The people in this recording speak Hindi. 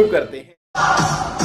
शुरू करते हैं।